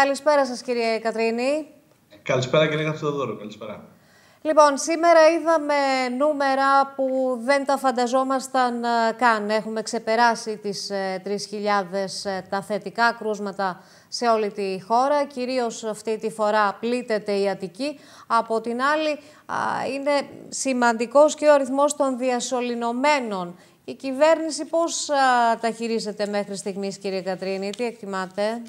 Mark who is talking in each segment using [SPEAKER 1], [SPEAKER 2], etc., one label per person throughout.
[SPEAKER 1] Καλησπέρα σας κύριε Κατρίνη.
[SPEAKER 2] Καλησπέρα κύριε Καθοδόρο, καλησπέρα.
[SPEAKER 1] Λοιπόν, σήμερα είδαμε νούμερα που δεν τα φανταζόμασταν ε, καν. Έχουμε ξεπεράσει τις 3.000 ε, ε, τα θετικά κρούσματα σε όλη τη χώρα. Κυρίως αυτή τη φορά πλήττεται η Αττική. Από την άλλη, είναι σημαντικός και ο αριθμός των διασωληνωμένων. Η κυβέρνηση πώς τα χειρίζεται μέχρι στιγμής, κύριε Κατρίνη, τι εκτιμάτε;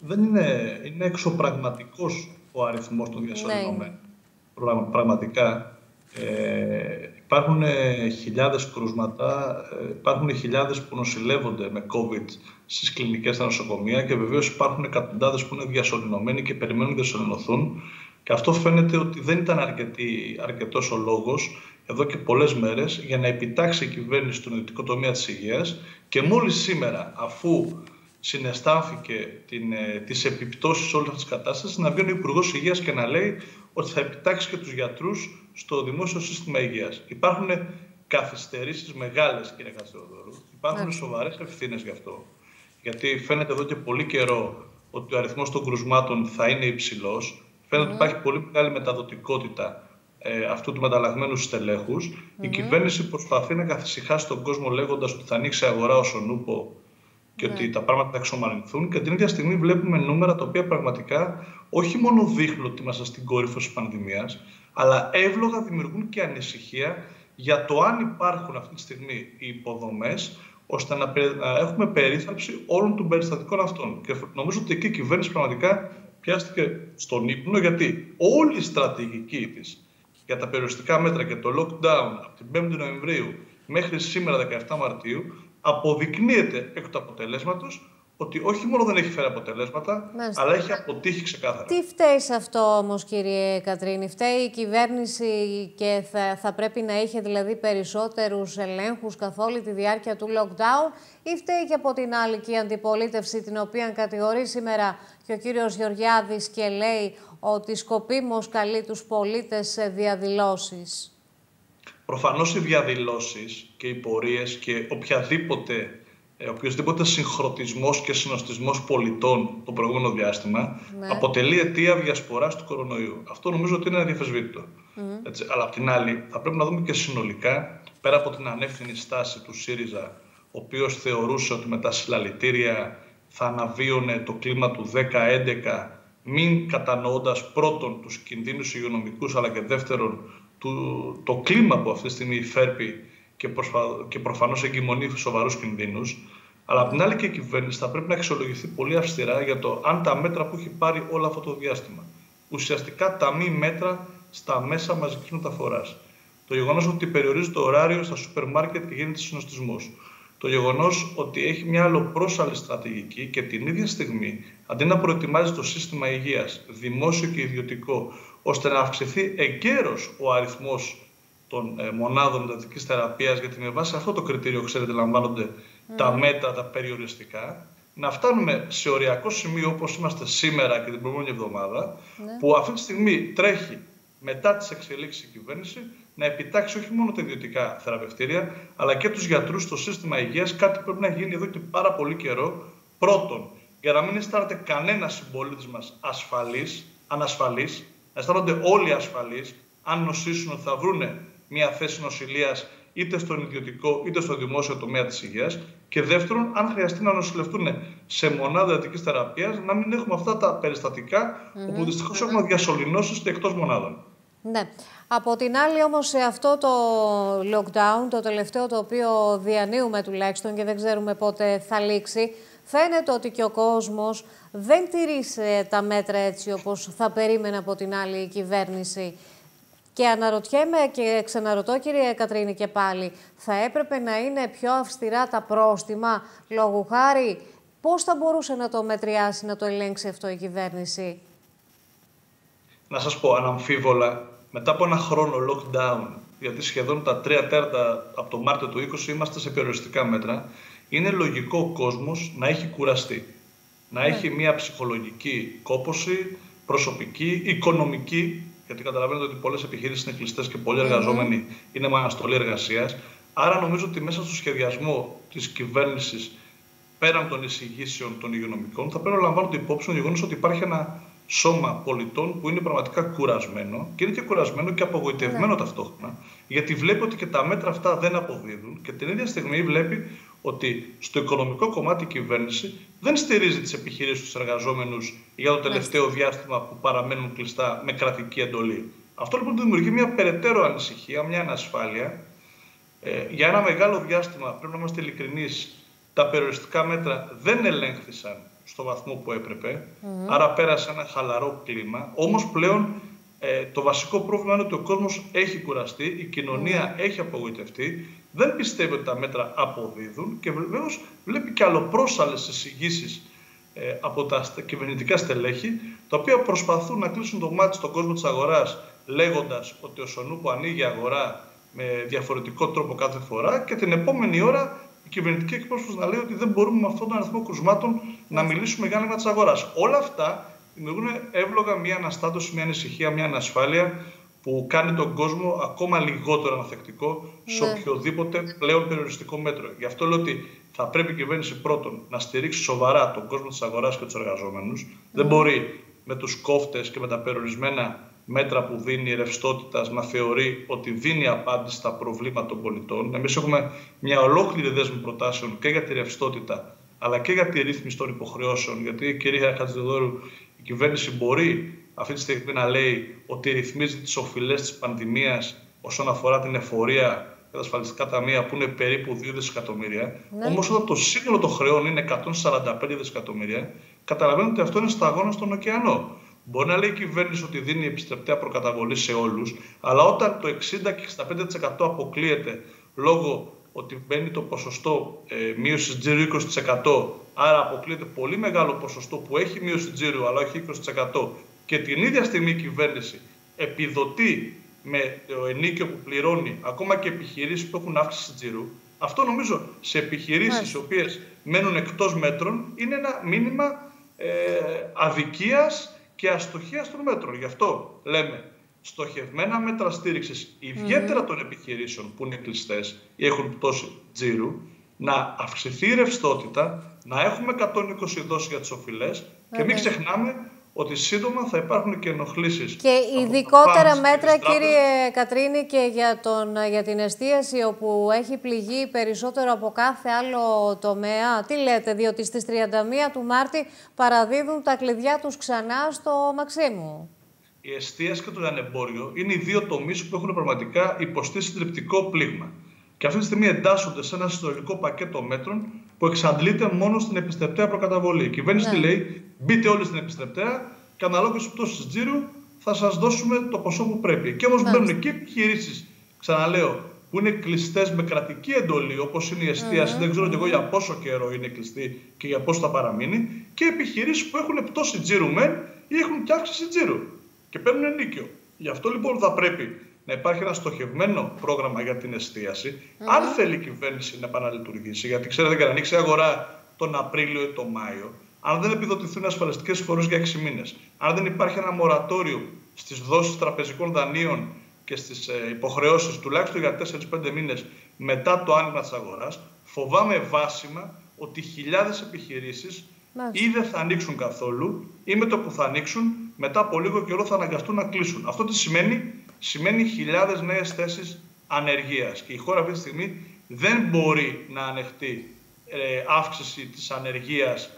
[SPEAKER 2] Δεν είναι, είναι εξωπραγματικός ο αριθμός των ναι. διασωληνωμένων πραγματικά ε, υπάρχουν ε, χιλιάδες κρούσματα, ε, υπάρχουν χιλιάδες που νοσηλεύονται με COVID στις κλινικές στα νοσοκομεία και βεβαίως υπάρχουν εκατοντάδες που είναι διασωληνωμένοι και περιμένουν να διασωληνωθούν και αυτό φαίνεται ότι δεν ήταν αρκετή, αρκετός ο λόγος εδώ και πολλές μέρες για να επιτάξει η κυβέρνηση στον ιδιωτικό τομέα της υγείας. Και μόλις σήμερα αφού συναισθάνθηκε την, ε, τις επιπτώσεις όλης αυτής της κατάστασης να βγαίνει ο Υπουργός Υγείας και να λέει ότι θα επιτάξει και τους γιατρούς στο δημόσιο σύστημα υγείας. Υπάρχουν καθυστερήσεις μεγάλες, κύριε Κατσεοδόρου. Υπάρχουν ναι. σοβαρές ευθύνες γι' αυτό. Γιατί φαίνεται εδώ και πολύ καιρό ότι ο αριθμός των κρουσμάτων θα είναι υψηλός. Φαίνεται ότι υπάρχει πολύ μεγάλη μεταδοτικότητα ε, αυτού του μεταλλαγμένου στελέχους. Η κυβέρνηση προσπαθεί να καθησυχάσει τον κόσμο λέγοντας ότι θα ανοίξει αγορά ο νούπο και ότι ναι. τα πράγματα θα εξομαλυνθούν. Και την ίδια στιγμή βλέπουμε νούμερα τα οποία πραγματικά όχι μόνο δείχνουν ότι είμαστε στην κόρυφωση της πανδημίας, αλλά εύλογα δημιουργούν και ανησυχία για το αν υπάρχουν αυτή τη στιγμή οι υποδομές ώστε να, έχουμε περίθαλψη όλων των περιστατικών αυτών. Και νομίζω ότι εκεί η κυβέρνηση πραγματικά πιάστηκε στον ύπνο, γιατί όλη η στρατηγική της για τα περιοριστικά μέτρα και το lockdown από την 5η Νοεμβρίου μέχρι σήμερα 17 Μαρτίου αποδεικνύεται εκ του αποτελέσματος ότι όχι μόνο δεν έχει φέρει αποτελέσματα, αλλά έχει αποτύχει ξεκάθαρα.
[SPEAKER 1] Τι φταίει σε αυτό όμως, κύριε Κατρίνη, φταίει η κυβέρνηση και θα, θα πρέπει να είχε δηλαδή περισσότερους ελέγχους καθ' όλη τη διάρκεια του lockdown, ή φταίει και από την άλλη και η αντιπολίτευση, την οποία κατηγορεί σήμερα και ο κύριος Γεωργιάδης και λέει ότι σκοπίμως καλεί τους πολίτες σε διαδηλώσεις;
[SPEAKER 2] Προφανώς οι διαδηλώσεις και οι πορείες και οποιαδήποτε, ε, οποιοδήποτε συγχρονισμός και συνοστισμός πολιτών το προηγούμενο διάστημα ναι. αποτελεί αιτία διασποράς του κορονοϊού. Αυτό νομίζω ότι είναι αδιαφεσβήτητο. Έτσι, αλλά απ' την άλλη θα πρέπει να δούμε και συνολικά, πέρα από την ανεύθυνη στάση του ΣΥΡΙΖΑ, ο οποίος θεωρούσε ότι με τα συλλαλητήρια θα αναβίωνε το κλίμα του 10-11, μην κατανοώντας πρώτον τους κινδύνους υγειονομικούς, αλλά και δεύτερον το κλίμα που αυτή τη στιγμή υφέρπει και, προσπα... και προφανώς εγκυμονεί σοβαρούς κινδύνους. Αλλά απ' την άλλη και η κυβέρνηση θα πρέπει να αξιολογηθεί πολύ αυστηρά για το αν τα μέτρα που έχει πάρει όλο αυτό το διάστημα. Ουσιαστικά τα μη μέτρα στα μέσα μαζικής μεταφοράς. Το γεγονός ότι περιορίζει το ωράριο στα σούπερ μάρκετ και γίνεται συνοστισμός. Το γεγονός ότι έχει μια αλλοπρόσαλη στρατηγική και την ίδια στιγμή, αντί να προετοιμάζει το σύστημα υγείας, δημόσιο και ιδιωτικό, ώστε να αυξηθεί εγκαίρως ο αριθμός των ε, μονάδων εντατικής θεραπείας, γιατί με βάση αυτό το κριτήριο, ξέρετε, λαμβάνονται τα μέτρα, τα περιοριστικά, να φτάνουμε σε οριακό σημείο όπως είμαστε σήμερα και την προηγούμενη εβδομάδα, ναι. που αυτή τη στιγμή τρέχει μετά τις εξελίξεις η κυβέρνηση να επιτάξει όχι μόνο τα ιδιωτικά θεραπευτήρια, αλλά και τους γιατρούς στο σύστημα υγείας, κάτι που πρέπει να γίνει εδώ και πάρα πολύ καιρό. Πρώτον, για να μην αισθάνεται κανένα συμπολίτη μας ασφαλής, ανασφαλής, να αισθάνονται όλοι ασφαλείς, αν νοσήσουν ότι θα βρούνε μια θέση νοσηλείας είτε στον ιδιωτικό είτε στο δημόσιο τομέα της υγείας. Και δεύτερον, αν χρειαστεί να νοσηλευτούν σε μονάδα ιατρικής θεραπείας, να μην έχουμε αυτά τα περιστατικα όπου δυστυχώς έχουμε διασωληνώσεις και εκτός μονάδων.
[SPEAKER 1] Ναι. Από την άλλη όμως σε αυτό το lockdown, το τελευταίο το οποίο διανύουμε τουλάχιστον και δεν ξέρουμε πότε θα λήξει, φαίνεται ότι και ο κόσμος δεν τηρήσε τα μέτρα έτσι όπως θα περίμενε από την άλλη κυβέρνηση. Και αναρωτιέμαι και ξαναρωτώ κύριε Κατρίνη και πάλι, θα έπρεπε να είναι πιο αυστηρά τα πρόστιμα; Λόγου χάρη. Πώς θα μπορούσε να το μετριάσει, να το ελέγξει αυτό η κυβέρνηση;
[SPEAKER 2] Να σας πω, αναμφίβολα, μετά από ένα χρόνο lockdown, γιατί σχεδόν τα τρία τέταρτα από το Μάρτιο του 20 είμαστε σε περιοριστικά μέτρα, είναι λογικό ο κόσμος να έχει κουραστεί. Να ναι. έχει μια ψυχολογική κόποση, προσωπική, οικονομική γιατί καταλαβαίνετε ότι πολλές επιχειρήσει είναι κλειστές και πολλοί εργαζόμενοι είναι με αναστολή εργασίας. Άρα νομίζω ότι μέσα στο σχεδιασμό της κυβέρνησης πέραν των εισηγήσεων των υγειονομικών, θα πρέπει να λαμβάνονται υπόψη το γεγονός ότι υπάρχει ένα σώμα πολιτών που είναι πραγματικά κουρασμένο και είναι και κουρασμένο και απογοητευμένο ναι. ταυτόχρονα, γιατί βλέπει ότι και τα μέτρα αυτά δεν αποδίδουν και την ίδια στιγμή βλέπει ότι στο οικονομικό κομμάτι η κυβέρνηση δεν στηρίζει τις επιχειρήσεις τους εργαζόμενους για το τελευταίο διάστημα που παραμένουν κλειστά με κρατική εντολή. Αυτό λοιπόν δημιουργεί μια περαιτέρω ανησυχία, μια ανασφάλεια. Ε, για ένα μεγάλο διάστημα, πρέπει να είμαστε ειλικρινείς, τα περιοριστικά μέτρα δεν ελέγχθησαν στο βαθμό που έπρεπε, άρα πέρασε ένα χαλαρό κλίμα. Όμως πλέον ε, το βασικό πρόβλημα είναι ότι ο κόσμος έχει κουραστεί, η κοινωνία έχει απογοητευτεί, δεν πιστεύει ότι τα μέτρα αποδίδουν και βεβαίως βλέπει και αλλοπρόσαλες εισηγήσεις ε, από τα κυβερνητικά στελέχη, τα οποία προσπαθούν να κλείσουν το μάτι στον κόσμο της αγοράς, λέγοντας ότι ο Σονού που ανοίγει αγορά με διαφορετικό τρόπο κάθε φορά και την επόμενη ώρα κυβερνητική εκπρόσωπος να λέει ότι δεν μπορούμε με αυτόν τον αριθμό κρουσμάτων να μιλήσουμε για άνοιγμα της αγοράς. Όλα αυτά δημιουργούν εύλογα μια αναστάτωση, μια ανησυχία, μια ανασφάλεια που κάνει τον κόσμο ακόμα λιγότερο αναθεκτικό σε ναι. οποιοδήποτε πλέον περιοριστικό μέτρο. Γι' αυτό λέω ότι θα πρέπει η κυβέρνηση πρώτον να στηρίξει σοβαρά τον κόσμο της αγοράς και τους εργαζόμενους. Δεν ναι. μπορεί με τους κόφτες και με τα περιορισμένα μέτρα που δίνει ρευστότητας να θεωρεί ότι δίνει απάντηση στα προβλήματα των πολιτών. Εμείς έχουμε μια ολόκληρη δέσμη προτάσεων και για τη ρευστότητα αλλά και για τη ρύθμιση των υποχρεώσεων. Γιατί, κυρία Χατζηδόρου, η κυβέρνηση μπορεί αυτή τη στιγμή να λέει ότι ρυθμίζει τις οφειλές της πανδημίας όσον αφορά την εφορία και τα ασφαλιστικά ταμεία που είναι περίπου 2 δισεκατομμύρια. Ναι. Όμως, όταν το σύνολο των χρεών είναι 145 δισεκατομμύρια, καταλαβαίνετε ότι αυτό είναι σταγόνα στον ωκεανό. Μπορεί να λέει η κυβέρνηση ότι δίνει επιστρεπτέα προκαταβολή σε όλους, αλλά όταν το 60 και 65% αποκλείεται λόγω ότι μπαίνει το ποσοστό ε, μείωση τζίρου 20%, άρα αποκλείεται πολύ μεγάλο ποσοστό που έχει μείωση τζίρου, αλλά όχι 20%, και την ίδια στιγμή η κυβέρνηση επιδοτεί με το ενίκιο που πληρώνει ακόμα και επιχειρήσεις που έχουν αύξηση τζίρου, αυτό νομίζω σε επιχειρήσεις οι οποίες μένουν εκτός μέτρων είναι ένα μήνυμα ε, αδικίας και αστοχίας των μέτρων. Γι' αυτό λέμε στοχευμένα μέτρα στήριξης, ιδιαίτερα των επιχειρήσεων που είναι κλειστές ή έχουν πτώση τζίρου, να αυξηθεί η ρευστότητα, να έχουμε 120 δόσεις για τις οφειλές και μην ξεχνάμε ότι σύντομα θα υπάρχουν και ενοχλήσεις.
[SPEAKER 1] Και ειδικότερα μέτρα, κύριε Κατρίνη, και για, τον, για την εστίαση, όπου έχει πληγεί περισσότερο από κάθε άλλο τομέα. Τι λέτε, διότι στις 31 του Μάρτη παραδίδουν τα κλειδιά τους ξανά στο Μαξίμου.
[SPEAKER 2] Η εστίαση και το λιανεμπόριο είναι οι δύο τομείς που έχουν πραγματικά υποστεί συντριπτικό πλήγμα. Και αυτή τη στιγμή εντάσσονται σε ένα συλλογικό πακέτο μέτρων που εξαντλείται μόνο στην επιστρεπτέα προκαταβολή. Η κυβέρνηση ναι. λέει: Μπείτε όλοι στην επιστρεπτέα και αναλόγως τη πτώσης τζίρου θα σας δώσουμε το ποσό που πρέπει. Και όμως μπαίνουν και επιχειρήσεις, ξαναλέω, που είναι κλειστές με κρατική εντολή, όπως είναι η εστίαση, δεν ξέρω και εγώ για πόσο καιρό είναι κλειστή και για πόσο θα παραμείνει, και επιχειρήσεις που έχουν πτώση τζίρου μεν ή έχουν και αύξηση τζίρου και παίρνουν ενίκιο. Γι' αυτό λοιπόν θα πρέπει να υπάρχει ένα στοχευμένο πρόγραμμα για την εστίαση, αν θέλει η κυβέρνηση να επαναλειτουργήσει. Γιατί ξέρετε, για να ανοίξει αγορά τον Απρίλιο ή τον Μάιο, αν δεν επιδοτηθούν ασφαλιστικές φορέ για 6 μήνες, αν δεν υπάρχει ένα μορατόριο στις δόσεις τραπεζικών δανείων και στις ε, υποχρεώσεις τουλάχιστον για 4-5 μήνες μετά το άνοιγμα της αγοράς, φοβάμαι βάσιμα ότι χιλιάδες επιχειρήσεις ή δεν θα ανοίξουν καθόλου, ή με το που θα ανοίξουν, μετά από λίγο καιρό θα αναγκαστούν να κλείσουν. Αυτό τι σημαίνει, σημαίνει χιλιάδες νέες θέσεις ανεργίας. Και η χώρα αυτή τη στιγμή δεν μπορεί να ανεχτεί ε, αύξηση της ανεργίας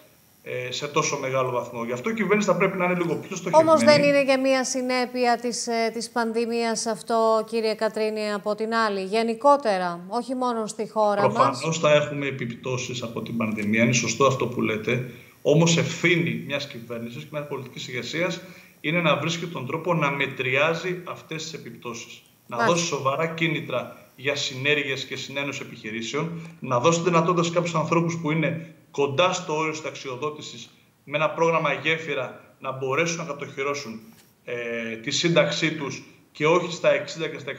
[SPEAKER 2] ε, σε τόσο μεγάλο βαθμό. Γι' αυτό η κυβέρνηση θα πρέπει να είναι λίγο πιο στοχευμένη.
[SPEAKER 1] Όμως δεν είναι και μία συνέπεια της, ε, της πανδημίας αυτό, κύριε Κατρίνη, από την άλλη. Γενικότερα, όχι μόνο στη χώρα
[SPEAKER 2] Προφανώς μας. Προφανώς θα έχουμε επιπτώσεις από την πανδημία. Είναι σωστό αυτό που λέτε. Όμως ευθύνη μιας κυβέρνησης και μιας πολιτικής ηγεσίας είναι να βρίσκει τον τρόπο να μετριάζει αυτές τις επιπτώσεις. Να δώσει σοβαρά κίνητρα για συνέργειες και συνένωση επιχειρήσεων, να δώσει δυνατότητα σε κάποιους ανθρώπους που είναι κοντά στο όριο ταξιοδότησης με ένα πρόγραμμα γέφυρα να μπορέσουν να κατοχυρώσουν ε, τη σύνταξή τους και όχι στα 60 και στα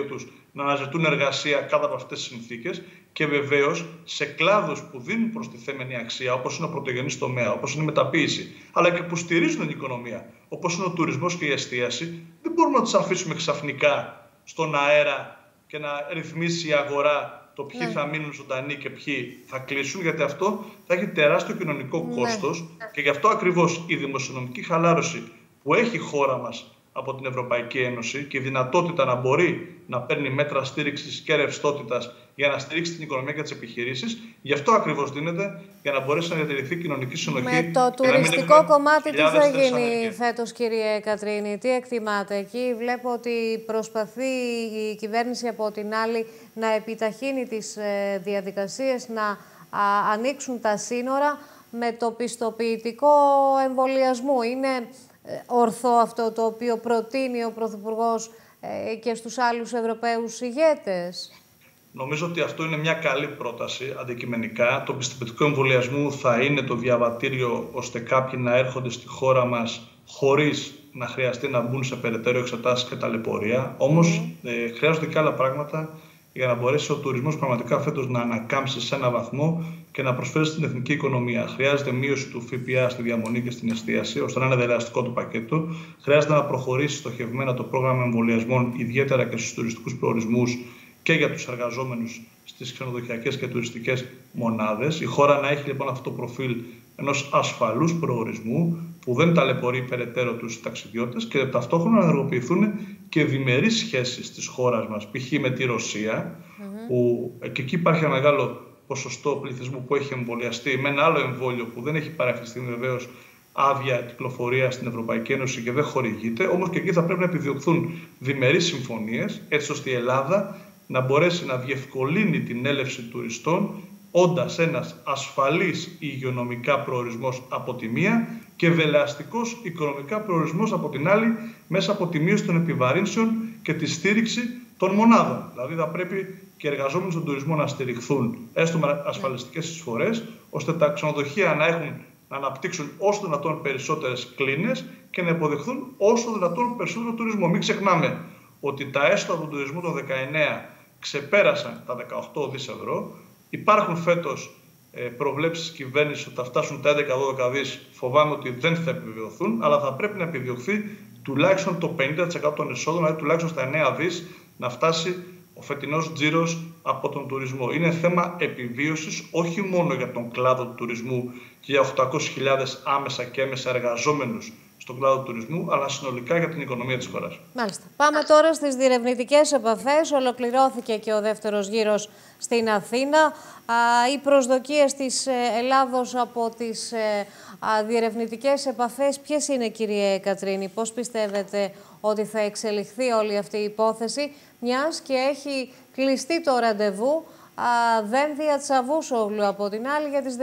[SPEAKER 2] 62 τους να αναζητούν εργασία κάτω από αυτές τις συνθήκες και βεβαίως σε κλάδους που δίνουν προστιθέμενη αξία όπως είναι ο πρωτογενής τομέα, όπως είναι η μεταποίηση αλλά και που στηρίζουν την οικονομία όπως είναι ο τουρισμός και η εστίαση δεν μπορούμε να τους αφήσουμε ξαφνικά στον αέρα και να ρυθμίσει η αγορά το ποιοι ναι. θα μείνουν ζωντανοί και ποιοι θα κλείσουν, γιατί αυτό θα έχει τεράστιο κοινωνικό ναι. κόστος και γι' αυτό ακριβώς η δημοσιονομική χαλάρωση που έχει η χώρα μας από την Ευρωπαϊκή Ένωση και η δυνατότητα να μπορεί να παίρνει μέτρα στήριξης και ρευστότητας για να στηρίξει την οικονομία και τις επιχειρήσεις. Γι' αυτό ακριβώς δίνεται, για να μπορέσει να διατηρηθεί η κοινωνική συνοχή.
[SPEAKER 1] Με το τουριστικό κομμάτι, τι θα γίνει φέτος, κύριε Κατρίνη, τι εκτιμάτε; Εκεί βλέπω ότι προσπαθεί η κυβέρνηση από την άλλη να επιταχύνει τις ε, διαδικασίες, να ανοίξουν τα σύνορα με το πιστοποιητικό εμβολιασμού. Είναι ε, ορθό αυτό το οποίο προτείνει ο Πρωθυπουργός ε, και στους άλλους Ευρωπαίους ηγέτες;
[SPEAKER 2] Νομίζω ότι αυτό είναι μια καλή πρόταση αντικειμενικά. Το πιστοποιητικό εμβολιασμού θα είναι το διαβατήριο ώστε κάποιοι να έρχονται στη χώρα μας χωρίς να χρειαστεί να μπουν σε περαιτέρω εξετάσεις και ταλαιπωρία. Όμως ε, χρειάζονται και άλλα πράγματα για να μπορέσει ο τουρισμός πραγματικά φέτος να ανακάμψει σε ένα βαθμό και να προσφέρει στην εθνική οικονομία. Χρειάζεται μείωση του ΦΠΑ στη διαμονή και στην εστίαση, ώστε να είναι δελεαστικό το πακέτο. Χρειάζεται να προχωρήσει στοχευμένα το πρόγραμμα εμβολιασμών, ιδιαίτερα και στους τουριστικούς προορισμούς και για τους εργαζόμενους στις ξενοδοχειακές και τουριστικές μονάδες. Η χώρα να έχει λοιπόν αυτό το προφίλ ενός ασφαλούς προορισμού που δεν ταλαιπωρεί περαιτέρω τους ταξιδιώτες και ταυτόχρονα να ενεργοποιηθούν και διμερείς σχέσεις της χώρας μας, π.χ. με τη Ρωσία, που και εκεί υπάρχει ένα μεγάλο ποσοστό πληθυσμού που έχει εμβολιαστεί με ένα άλλο εμβόλιο που δεν έχει πάρει αυτή βεβαίως άδεια κυκλοφορία στην Ευρωπαϊκή Ένωση και δεν χορηγείται. Όμως και εκεί θα πρέπει να επιδιωχθούν διμερείς συμφωνίες, έτσι ώστε η Ελλάδα να μπορέσει να διευκολύνει την έλευση τουριστών όντας ένας ασφαλής υγειονομικά προορισμός από τη μία και δελεαστικό οικονομικά προορισμός από την άλλη, μέσα από τη μείωση των επιβαρύνσεων και τη στήριξη των μονάδων. Δηλαδή θα πρέπει και οι εργαζόμενοι στον τουρισμό να στηριχθούν έστω με ασφαλιστικές εισφορές, ώστε τα ξενοδοχεία να έχουν να αναπτύξουν όσο δυνατόν περισσότερες κλίνες και να υποδεχθούν όσο δυνατόν περισσότερο τουρισμό. Μην ξεχνάμε ότι τα έσοδα του τουρισμού το 19 ξεπέρασαν τα 18 δις ευρώ. Υπάρχουν φέτος ε, προβλέψεις της κυβέρνησης ότι θα φτάσουν τα 11-12 δις. Φοβάμαι ότι δεν θα επιβεβαιωθούν, αλλά θα πρέπει να επιδιωχθεί τουλάχιστον το 50% των εισόδων, δηλαδή τουλάχιστον στα 9 δις, να φτάσει ο φετινός τζίρος από τον τουρισμό. Είναι θέμα επιβίωσης όχι μόνο για τον κλάδο του τουρισμού και για 800.000 άμεσα και έμεσα εργαζόμενους στον κλάδο του τουρισμού, αλλά συνολικά για την οικονομία της χώρας.
[SPEAKER 1] Μάλιστα. Πάμε τώρα στις διερευνητικές επαφές. Ολοκληρώθηκε και ο δεύτερος γύρος στην Αθήνα. Οι προσδοκίες της ε, Ελλάδος από τις ε, διερευνητικές επαφές ποιες είναι κύριε Κατρίνη, πώς πιστεύετε ότι θα εξελιχθεί όλη αυτή η υπόθεση, μιας και έχει κλειστεί το ραντεβού δεν Τσαβούσογλου από την άλλη για τις 19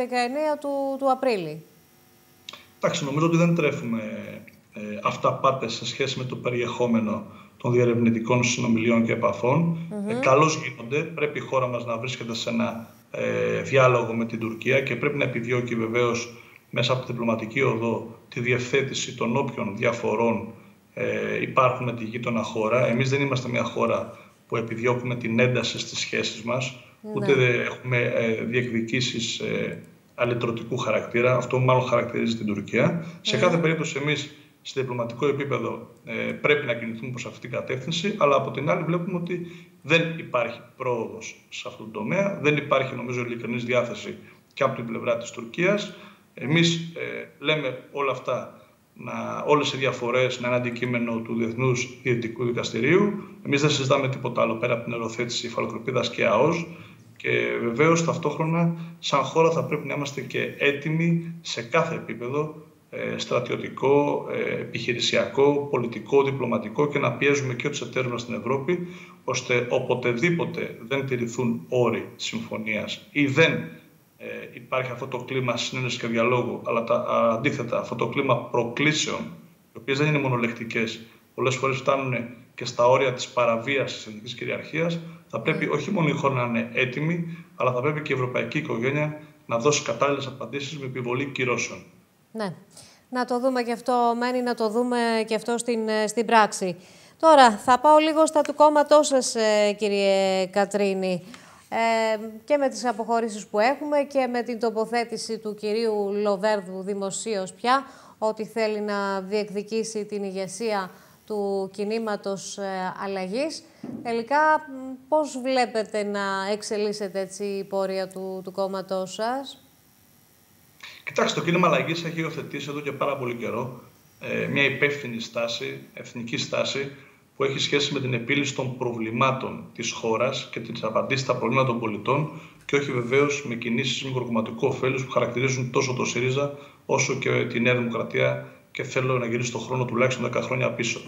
[SPEAKER 1] του, του Απρίλη;
[SPEAKER 2] Εντάξει, νομίζω ότι δεν τρέφουμε ε, αυτά πάτε σε σχέση με το περιεχόμενο των διερευνητικών συνομιλιών και επαφών. Mm -hmm. ε, καλώς γίνονται. Πρέπει η χώρα μας να βρίσκεται σε ένα ε, διάλογο με την Τουρκία και πρέπει να επιδιώκει βεβαίως μέσα από τη διπλωματική οδό τη διευθέτηση των όποιων διαφορών ε, υπάρχουν με τη γείτονα χώρα. Εμείς δεν είμαστε μια χώρα που επιδιώκουμε την ένταση στις σχέσεις μας, ναι. ούτε έχουμε ε, διεκδικήσεις ε, αλυτρωτικού χαρακτήρα. Αυτό μάλλον χαρακτηρίζει την Τουρκία. Σε ναι. κάθε περίπτωση εμείς σε διπλωματικό επίπεδο ε, πρέπει να κινηθούμε προς αυτή την κατεύθυνση, αλλά από την άλλη βλέπουμε ότι δεν υπάρχει πρόοδος σε αυτόν τον τομέα, δεν υπάρχει νομίζω ειλικρινής διάθεση και από την πλευρά της Τουρκίας. Εμείς ε, λέμε όλα αυτά να, όλες οι διαφορές να είναι αντικείμενο του Διεθνούς Διευθυντικού Δικαστηρίου. Εμείς δεν συζητάμε τίποτα άλλο πέρα από την ερωθέτηση υφαλοκρηπίδας και ΑΟΣ και βεβαίως ταυτόχρονα σαν χώρα θα πρέπει να είμαστε και έτοιμοι σε κάθε επίπεδο ε, στρατιωτικό, ε, επιχειρησιακό, πολιτικό, διπλωματικό και να πιέζουμε και τους εταίρους μας στην Ευρώπη ώστε οποτεδήποτε δεν τηρηθούν όροι συμφωνίας ή δεν ε, υπάρχει αυτό το κλίμα συνένεση και διαλόγου, αλλά τα, αντίθετα αυτό το κλίμα προκλήσεων, οι οποίες δεν είναι μονολεκτικές, πολλές φορές φτάνουν και στα όρια της παραβίαση της εθνικής κυριαρχίας, θα πρέπει όχι μόνο η χώρα να είναι έτοιμη, αλλά θα πρέπει και η ευρωπαϊκή οικογένεια να δώσει κατάλληλες απαντήσεις με επιβολή κυρώσεων.
[SPEAKER 1] Ναι. Να το δούμε και αυτό, μένει να το δούμε και αυτό στην, ε, στην πράξη. Τώρα, θα πάω λίγο στα του κόμματός σας, ε, κύριε Κατρίνη και με τις αποχωρήσεις που έχουμε και με την τοποθέτηση του κυρίου Λοβέρδου δημοσίως πια ότι θέλει να διεκδικήσει την ηγεσία του κινήματος ε, αλλαγής. Τελικά, πώς βλέπετε να εξελίσσεται έτσι η πορεία του, του κόμματός σας;
[SPEAKER 2] Κοιτάξτε, το κίνημα αλλαγής έχει υιοθετήσει εδώ και πάρα πολύ καιρό ε, μια υπεύθυνη στάση, εθνική στάση, που έχει σχέση με την επίλυση των προβλημάτων της χώρας και τις απαντήσεις στα προβλήματα των πολιτών και όχι βεβαίως με κινήσεις μικροκομματικού ωφέλου που χαρακτηρίζουν τόσο το ΣΥΡΙΖΑ όσο και τη Νέα Δημοκρατία και θέλω να γυρίσει το χρόνο τουλάχιστον 10 χρόνια πίσω.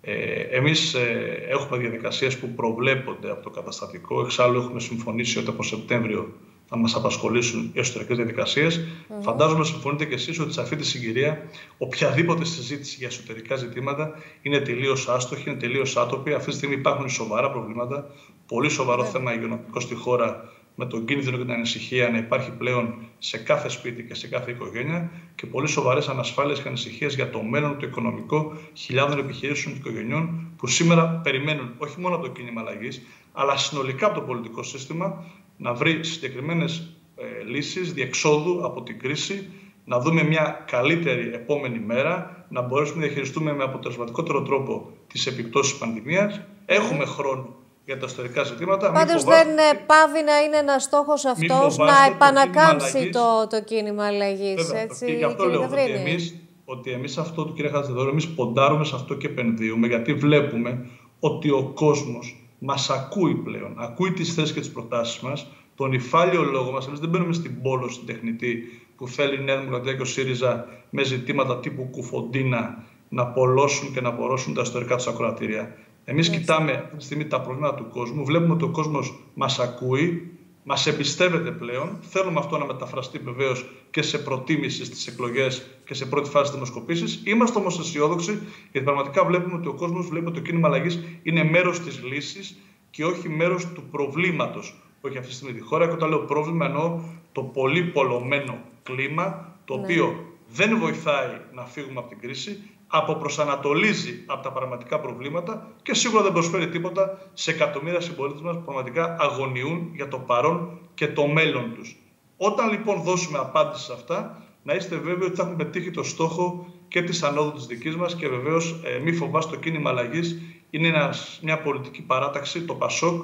[SPEAKER 2] Ε, εμείς ε, έχουμε διαδικασίες που προβλέπονται από το καταστατικό. Εξάλλου έχουμε συμφωνήσει ότι από Σεπτέμβριο θα μας απασχολήσουν οι εσωτερικές διαδικασίες. Mm-hmm. Φαντάζομαι, συμφωνείτε και εσείς, ότι σε αυτή τη συγκυρία οποιαδήποτε συζήτηση για εσωτερικά ζητήματα είναι τελείως άστοχη, είναι τελείως άτοπη. Αυτή τη στιγμή υπάρχουν σοβαρά προβλήματα. Πολύ σοβαρό mm-hmm. θέμα υγειονομικό στη χώρα με τον κίνδυνο και την ανησυχία να υπάρχει πλέον σε κάθε σπίτι και σε κάθε οικογένεια και πολύ σοβαρές ανασφάλειες και ανησυχίες για το μέλλον, το οικονομικό χιλιάδων επιχειρήσεων και οικογενειών που σήμερα περιμένουν όχι μόνο από το κίνημα αλλαγής, αλλά συνολικά από το πολιτικό σύστημα να βρει συγκεκριμένες ε, λύσεις διεξόδου από την κρίση, να δούμε μια καλύτερη επόμενη μέρα, να μπορέσουμε να διαχειριστούμε με αποτελεσματικότερο τρόπο τις επιπτώσεις της πανδημίας. Έχουμε χρόνο για τα ιστορικά ζητήματα.
[SPEAKER 1] Πάντως δεν ε, πάβει να είναι ένας στόχος αυτός να επανακάμψει το, το κίνημα αλλαγής.
[SPEAKER 2] Και γι' αυτό λέω ότι εμεί ότι εμείς αυτό του κύριε Χατζηδόρου, εμείς ποντάρουμε σε αυτό και επενδύουμε, γιατί βλέπουμε ότι ο κόσμος μας ακούει πλέον, ακούει τις θέσεις και τις προτάσεις μας, τον υφάλιο λόγο μας, εμείς δεν μπαίνουμε στην πόλο, στην τεχνητή, που θέλει η Νέα Δημοκρατία και ο ΣΥΡΙΖΑ με ζητήματα τύπου κουφοντίνα να πολλώσουν και να απορρώσουν τα ιστορικά τους ακροατήρια. Εμείς κοιτάμε αυτή τη στιγμή τα προβλήματα του κόσμου, βλέπουμε ότι ο κόσμος μας ακούει, μας εμπιστεύεται πλέον. Θέλουμε αυτό να μεταφραστεί βεβαίως και σε προτίμηση στις εκλογές και σε πρώτη φάση δημοσκοπήσεις. Είμαστε όμως αισιόδοξοι, γιατί πραγματικά βλέπουμε ότι ο κόσμος βλέπει ότι το κίνημα αλλαγής είναι μέρος της λύσης και όχι μέρος του προβλήματος που έχει αυτή τη στιγμή τη χώρα. Και όταν λέω πρόβλημα, εννοώ το πολύ πολλωμένο κλίμα, το ναι. οποίο δεν βοηθάει να φύγουμε από την κρίση, αποπροσανατολίζει από τα πραγματικά προβλήματα και σίγουρα δεν προσφέρει τίποτα σε εκατομμύρια συμπολίτε μας που πραγματικά αγωνιούν για το παρόν και το μέλλον τους. Όταν λοιπόν δώσουμε απάντηση σε αυτά, να είστε βέβαιοι ότι θα έχουμε πετύχει το στόχο και της ανόδου της δικής μας και βεβαίως ε, μη φοβάστε το κίνημα αλλαγής. Είναι ένας, μια πολιτική παράταξη, το ΠΑΣΟΚ,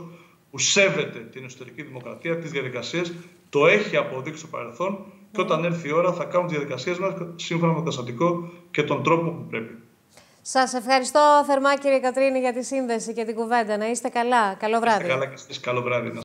[SPEAKER 2] που σέβεται την εσωτερική δημοκρατία, τις διαδικασίες, το έχει αποδείξει στο παρελθόν και όταν έρθει η ώρα θα κάνουν τις διαδικασίες μας σύμφωνα με το καταστατικό και τον τρόπο που πρέπει.
[SPEAKER 1] Σας ευχαριστώ θερμά, κύριε Κατρίνη, για τη σύνδεση και την κουβέντα. Να είστε καλά. Καλό βράδυ.
[SPEAKER 2] Είστε καλά και εσείς. Καλό βράδυ.